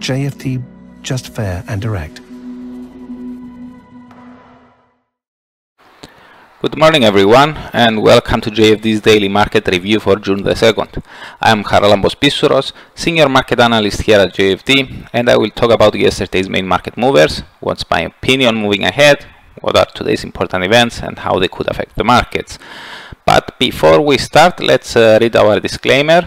JFD, just fair and direct. Good morning everyone and welcome to JFD's daily market review for June the 2nd. I am Charalambos Pissouros, senior market analyst here at JFD and I will talk about yesterday's main market movers, what's my opinion moving ahead, what are today's important events and how they could affect the markets. But before we start, let's uh, read our disclaimer.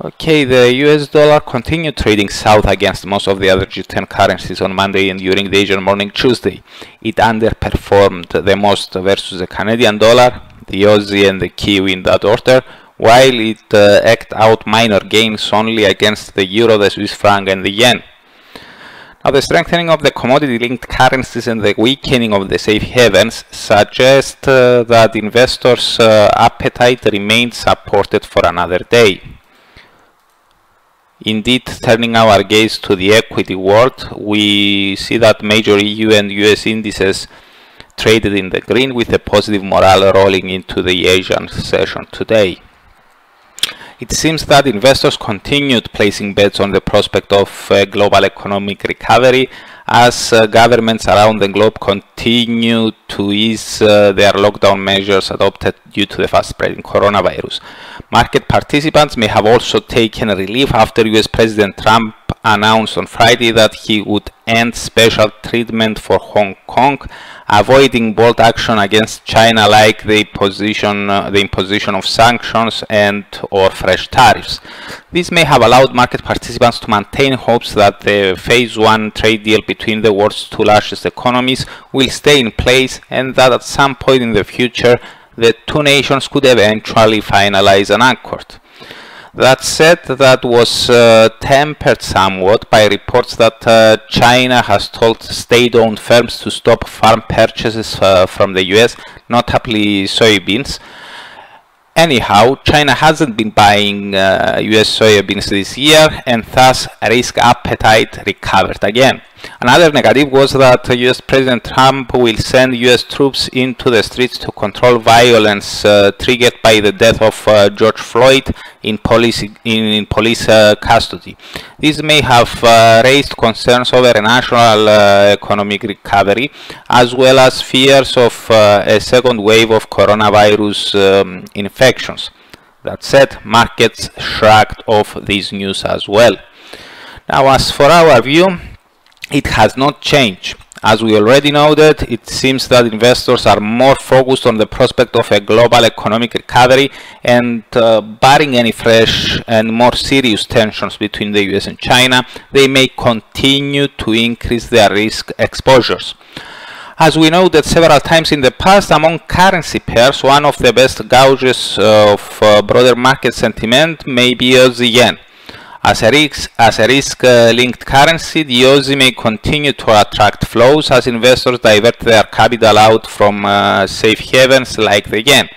Okay, the US dollar continued trading south against most of the other G10 currencies on Monday and during the Asian morning Tuesday. It underperformed the most versus the Canadian dollar, the Aussie and the Kiwi in that order, while it uh, eked out minor gains only against the Euro, the Swiss franc and the Yen. Now the strengthening of the commodity-linked currencies and the weakening of the safe havens suggest uh, that investors' uh, appetite remains supported for another day. Indeed, turning our gaze to the equity world, we see that major EU and US indices traded in the green with a positive morale rolling into the Asian session today. It seems that investors continued placing bets on the prospect of uh, global economic recovery as uh, governments around the globe continue to ease uh, their lockdown measures adopted due to the fast-spreading coronavirus. Market participants may have also taken relief after US President Trump announced on Friday that he would end special treatment for Hong Kong, avoiding bold action against China like the, uh, the imposition of sanctions and or fresh tariffs. This may have allowed market participants to maintain hopes that the Phase 1 trade deal between the world's two largest economies will stay in place and that at some point in the future the two nations could eventually finalize an accord. That said, that was uh, tempered somewhat by reports that uh, China has told state-owned firms to stop farm purchases uh, from the US, notably soybeans. Anyhow, China hasn't been buying US uh, soybeans this year and thus risk appetite recovered again. Another negative was that US President Trump will send US troops into the streets to control violence uh, triggered by the death of uh, George Floyd in police, in, in police uh, custody. This may have uh, raised concerns over a national uh, economic recovery as well as fears of uh, a second wave of coronavirus um, infections. That said, markets shrugged off this news as well. Now as for our view, it has not changed. As we already noted, it seems that investors are more focused on the prospect of a global economic recovery and uh, barring any fresh and more serious tensions between the US and China, they may continue to increase their risk exposures. As we noted several times in the past, among currency pairs, one of the best gauges of uh, broader market sentiment may be the yen. As a risk, as a risk-linked currency, the may continue to attract flows as investors divert their capital out from uh, safe havens like the yen.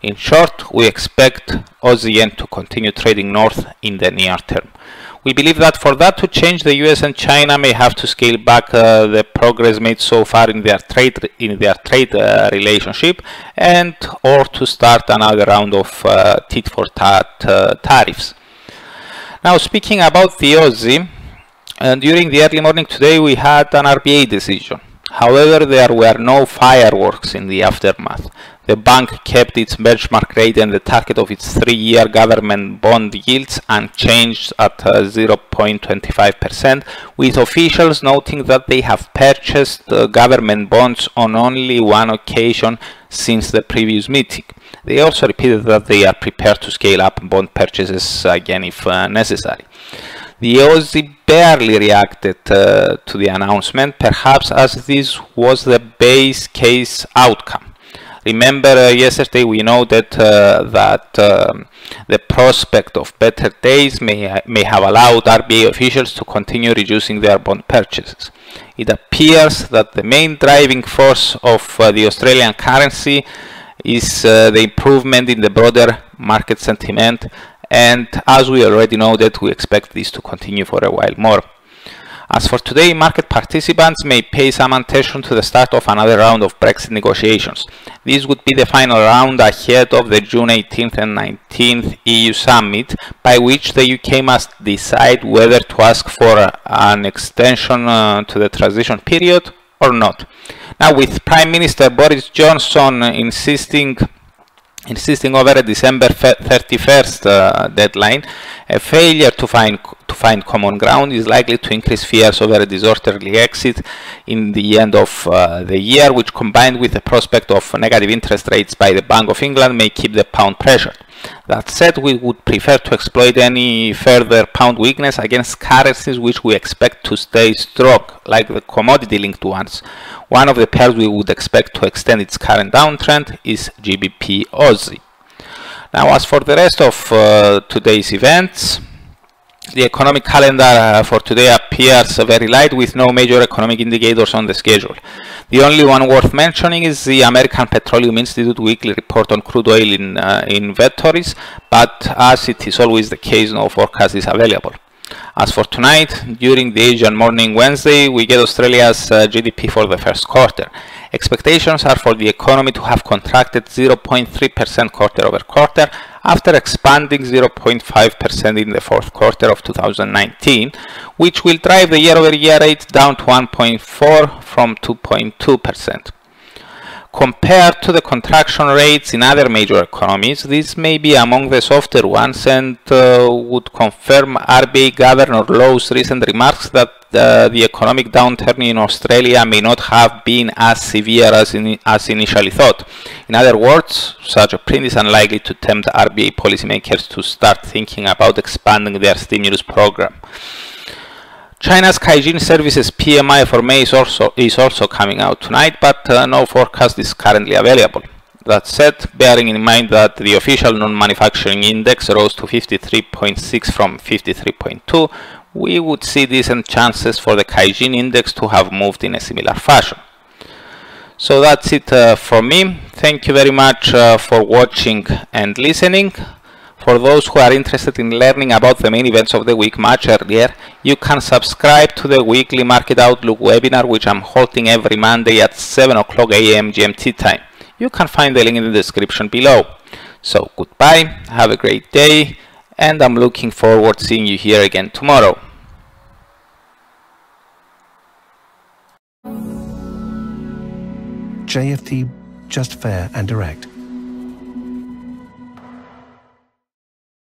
In short, we expect Aussie yen to continue trading north in the near term. We believe that for that to change, the US and China may have to scale back uh, the progress made so far in their trade in their trade uh, relationship, and or to start another round of uh, tit for tat uh, tariffs. Now speaking about the Aussie, uh, during the early morning today we had an RBA decision. However, there were no fireworks in the aftermath. The bank kept its benchmark rate and the target of its three-year government bond yields unchanged at 0.25%, uh, with officials noting that they have purchased uh, government bonds on only one occasion since the previous meeting. They also repeated that they are prepared to scale up bond purchases again if uh, necessary. The Aussie barely reacted uh, to the announcement, perhaps as this was the base case outcome. Remember, uh, yesterday we noted uh, that um, the prospect of better days may, may have allowed RBA officials to continue reducing their bond purchases. It appears that the main driving force of uh, the Australian currency is uh, the improvement in the broader market sentiment and as we already know that we expect this to continue for a while more. As for today, market participants may pay some attention to the start of another round of Brexit negotiations. This would be the final round ahead of the June 18th and 19th EU summit, by which the UK must decide whether to ask for an extension uh, to the transition period or not. Now, with Prime Minister Boris Johnson insisting insisting over a December 31st uh, deadline, a failure to find to find common ground is likely to increase fears over a disorderly exit in the end of uh, the year, which combined with the prospect of negative interest rates by the Bank of England may keep the pound pressured. That said, we would prefer to exploit any further pound weakness against currencies which we expect to stay strong, like the commodity-linked ones. One of the pairs we would expect to extend its current downtrend is GBP Aussie. Now, as for the rest of uh, today's events, the economic calendar uh, for today appears very light with no major economic indicators on the schedule. The only one worth mentioning is the American Petroleum Institute weekly report on crude oil in uh, inventories, but as it is always the case, no forecast is available. As for tonight, during the Asian morning Wednesday, we get Australia's uh, GDP for the first quarter. Expectations are for the economy to have contracted 0.3% quarter over quarter after expanding 0.5% in the fourth quarter of 2019, which will drive the year-over-year rate down to 1.4 from 2.2%. Compared to the contraction rates in other major economies, this may be among the softer ones and uh, would confirm RBA Governor Lowe's recent remarks that uh, the economic downturn in Australia may not have been as severe as, in, as initially thought. In other words, such a print is unlikely to tempt RBA policymakers to start thinking about expanding their stimulus program. China's Caixin Services PMI for May is also, is also coming out tonight, but uh, no forecast is currently available. That said, bearing in mind that the official non-manufacturing index rose to 53.6 from 53.2, we would see decent chances for the Caixin index to have moved in a similar fashion. So that's it uh, for me. Thank you very much uh, for watching and listening. For those who are interested in learning about the main events of the week much earlier, you can subscribe to the weekly Market Outlook webinar which I'm holding every Monday at 7 o'clock AM GMT time. You can find the link in the description below. So goodbye, have a great day, and I'm looking forward to seeing you here again tomorrow. JFD, just fair and direct.